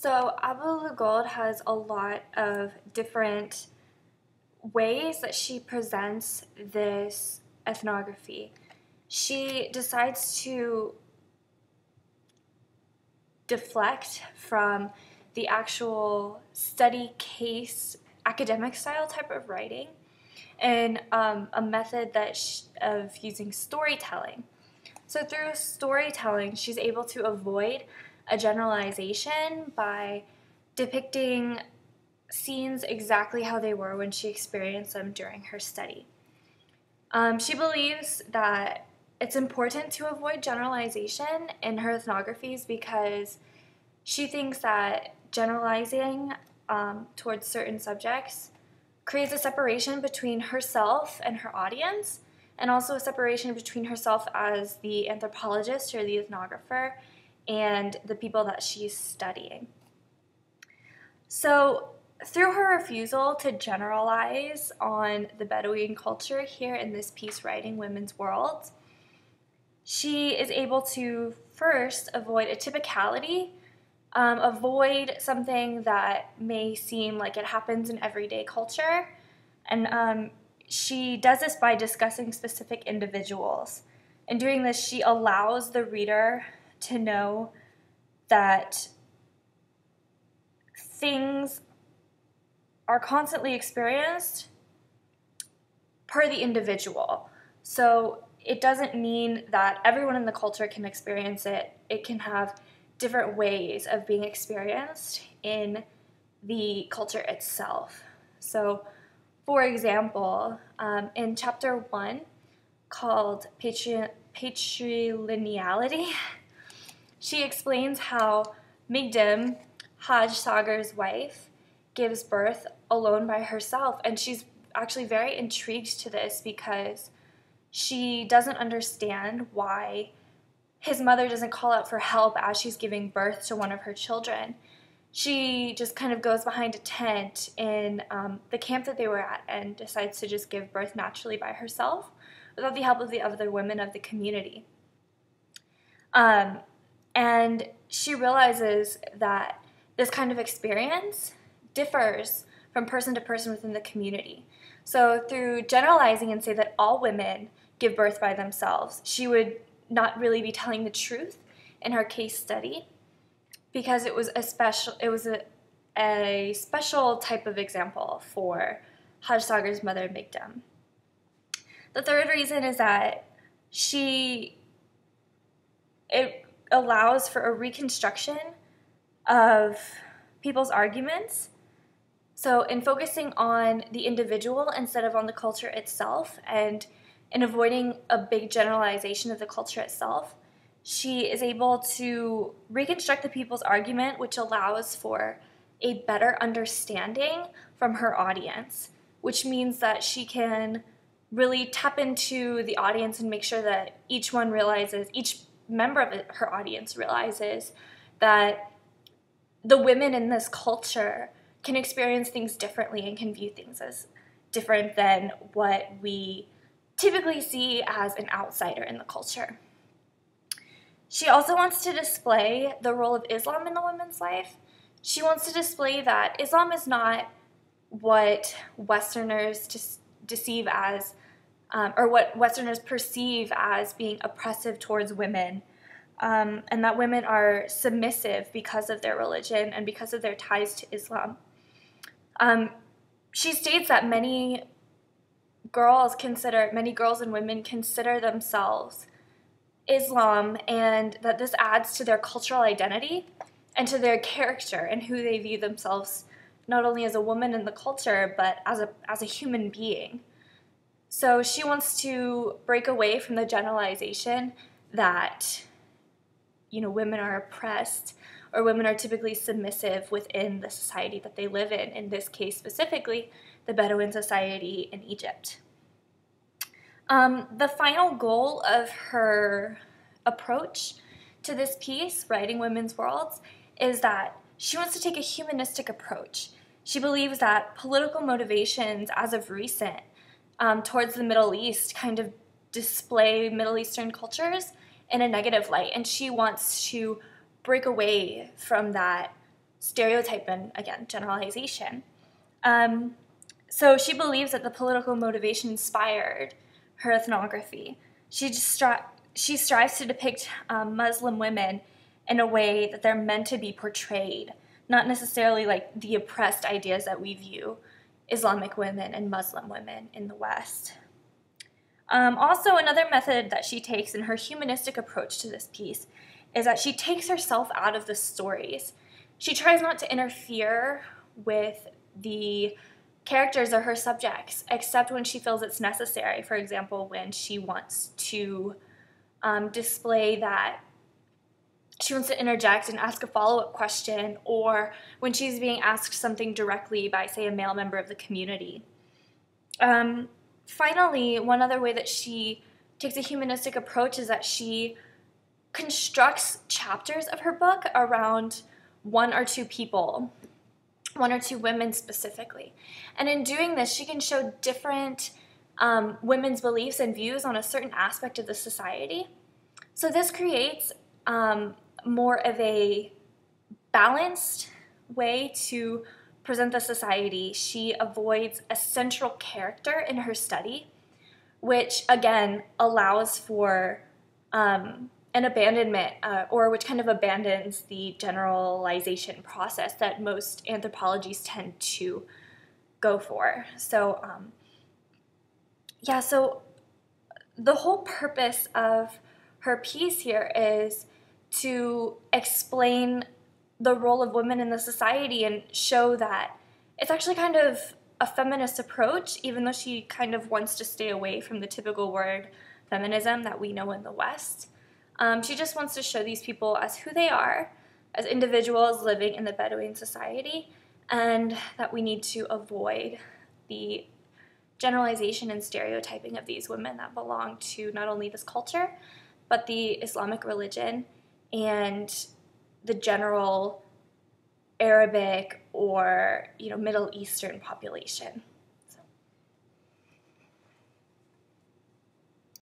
So Abu-Lughod has a lot of different ways that she presents this ethnography. She decides to deflect from the actual study case academic style type of writing and um, a method that sh- of using storytelling. So through storytelling, she's able to avoid a generalization by depicting scenes exactly how they were when she experienced them during her study. Um, she believes that it's important to avoid generalization in her ethnographies because she thinks that generalizing um, towards certain subjects creates a separation between herself and her audience, and also a separation between herself as the anthropologist or the ethnographer and the people that she's studying. So, through her refusal to generalize on the Bedouin culture here in this piece, Writing Women's World, she is able to first avoid a typicality, um, avoid something that may seem like it happens in everyday culture, and um, she does this by discussing specific individuals. In doing this, she allows the reader to know that things are constantly experienced per the individual. So it doesn't mean that everyone in the culture can experience it. It can have different ways of being experienced in the culture itself. So, for example, um, in chapter one, called Patri- Patrilineality, she explains how Migdim, Haj Sagar's wife, gives birth alone by herself. And she's actually very intrigued to this because she doesn't understand why his mother doesn't call out for help as she's giving birth to one of her children. She just kind of goes behind a tent in um, the camp that they were at and decides to just give birth naturally by herself without the help of the other women of the community. Um, and she realizes that this kind of experience differs from person to person within the community. So, through generalizing and say that all women give birth by themselves, she would not really be telling the truth in her case study because it was a special it was a, a special type of example for Haj Sagar's mother Migdim. The third reason is that she it allows for a reconstruction of people's arguments. So, in focusing on the individual instead of on the culture itself, and in avoiding a big generalization of the culture itself, she is able to reconstruct the people's argument, which allows for a better understanding from her audience, which means that she can really tap into the audience and make sure that each one realizes, each member of her audience realizes that the women in this culture can experience things differently and can view things as different than what we typically see as an outsider in the culture. She also wants to display the role of Islam in the women's life. She wants to display that Islam is not what Westerners deceive as um, or what Westerners perceive as being oppressive towards women, um, and that women are submissive because of their religion and because of their ties to Islam. Um, she states that many girls consider, many girls and women consider themselves Islam, and that this adds to their cultural identity and to their character and who they view themselves not only as a woman in the culture, but as a, as a human being. So she wants to break away from the generalization that, you know, women are oppressed or women are typically submissive within the society that they live in, in this case specifically, the Bedouin society in Egypt. Um, the final goal of her approach to this piece, Writing Women's Worlds, is that she wants to take a humanistic approach. She believes that political motivations, as of recent, um, towards the Middle East kind of display Middle Eastern cultures in a negative light. And she wants to break away from that stereotype and, again, generalization. Um, so she believes that the political motivation inspired her ethnography. She stri- she strives to depict um, Muslim women in a way that they're meant to be portrayed, not necessarily like the oppressed ideas that we view Islamic women and Muslim women in the West. Um, also, another method that she takes in her humanistic approach to this piece is that she takes herself out of the stories. She tries not to interfere with the characters or her subjects, except when she feels it's necessary. For example, when she wants to um, display that she wants to interject and ask a follow up question, or when she's being asked something directly by, say, a male member of the community. Um, finally, one other way that she takes a humanistic approach is that she constructs chapters of her book around one or two people, one or two women specifically. And in doing this, she can show different um, women's beliefs and views on a certain aspect of the society. So this creates um, more of a balanced way to present the society. She avoids a central character in her study, which again allows for um, an abandonment, uh, or which kind of abandons the generalization process that most anthropologies tend to go for. So, um, yeah, so the whole purpose of her piece here is to explain the role of women in the society and show that it's actually kind of a feminist approach, even though she kind of wants to stay away from the typical word feminism that we know in the West. Um, she just wants to show these people as who they are, as individuals living in the Bedouin society, and that we need to avoid the generalization and stereotyping of these women that belong to not only this culture, but the Islamic religion and the general Arabic or you know Middle Eastern population.